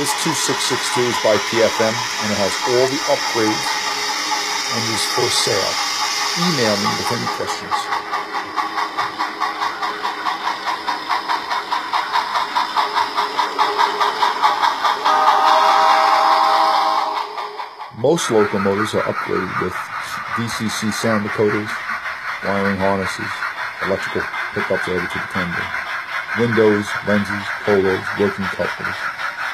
This 2662 is by PFM and it has all the upgrades and is for sale. Email me with any questions. Most locomotives are upgraded with DCC sound decoders, wiring harnesses, electrical pickups over to the tender, windows, lenses, polos, working couplers,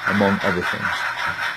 among other things.